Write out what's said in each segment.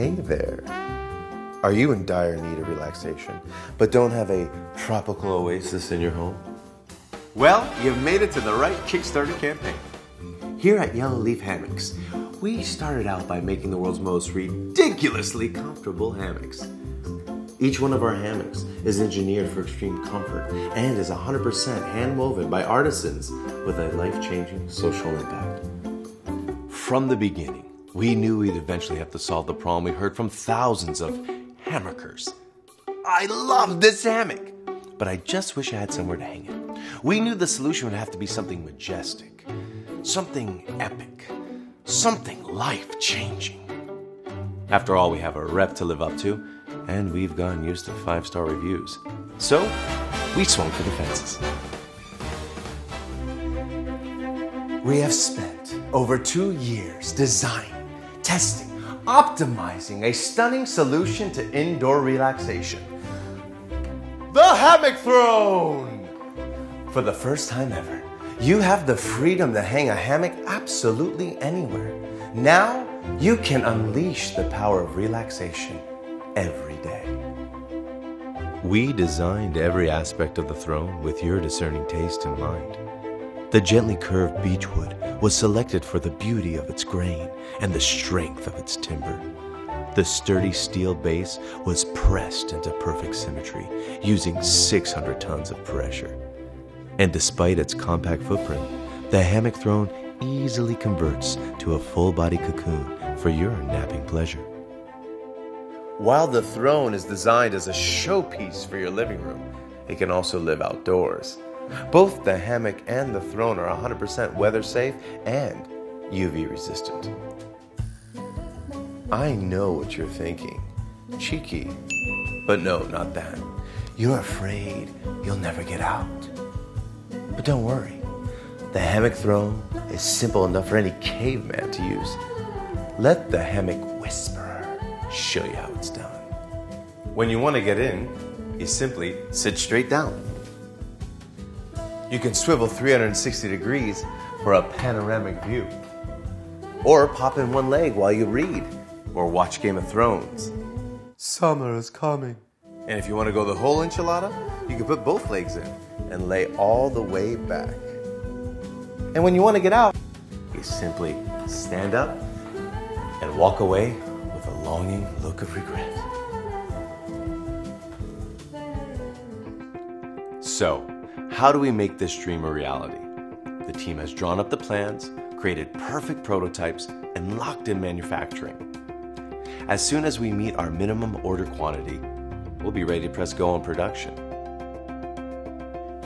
Hey there. Are you in dire need of relaxation, but don't have a tropical oasis in your home? Well, you've made it to the right Kickstarter campaign. Here at Yellow Leaf Hammocks, we started out by making the world's most ridiculously comfortable hammocks. Each one of our hammocks is engineered for extreme comfort and is 100% hand woven by artisans with a life changing social impact. From the beginning, we knew we'd eventually have to solve the problem we heard from thousands of hammockers. I love this hammock, but I just wish I had somewhere to hang it. We knew the solution would have to be something majestic, something epic, something life changing. After all, we have a rep to live up to, and we've gotten used to five star reviews. So, we swung for the fences. We have spent over two years designing, testing, optimizing a stunning solution to indoor relaxation the Hammock Throne! For the first time ever, you have the freedom to hang a hammock absolutely anywhere. Now, you can unleash the power of relaxation every day. We designed every aspect of the throne with your discerning taste in mind. The gently curved beechwood was selected for the beauty of its grain and the strength of its timber. The sturdy steel base was pressed into perfect symmetry using 600 tons of pressure. And despite its compact footprint, the hammock throne easily converts to a full body cocoon for your napping pleasure. While the throne is designed as a showpiece for your living room, it can also live outdoors. Both the hammock and the throne are 100% weather safe and UV resistant. I know what you're thinking. Cheeky. But no, not that. You're afraid you'll never get out. But don't worry. The hammock throne is simple enough for any caveman to use. Let the hammock whisperer show you how it's done. When you want to get in, you simply sit straight down. You can swivel 360 degrees for a panoramic view. Or pop in one leg while you read or watch Game of Thrones. Summer is coming. And if you want to go the whole enchilada, you can put both legs in and lay all the way back. And when you want to get out, you simply stand up and walk away with a longing look of regret. So, how do we make this dream a reality? The team has drawn up the plans, created perfect prototypes, and locked in manufacturing. As soon as we meet our minimum order quantity, we'll be ready to press go on production.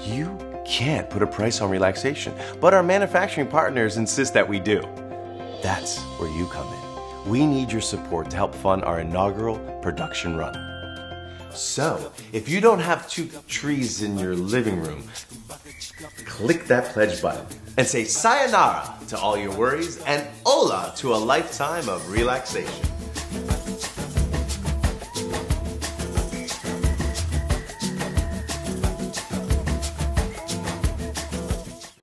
You can't put a price on relaxation, but our manufacturing partners insist that we do. That's where you come in. We need your support to help fund our inaugural production run. So, if you don't have two trees in your living room, click that pledge button and say sayonara to all your worries and hola to a lifetime of relaxation.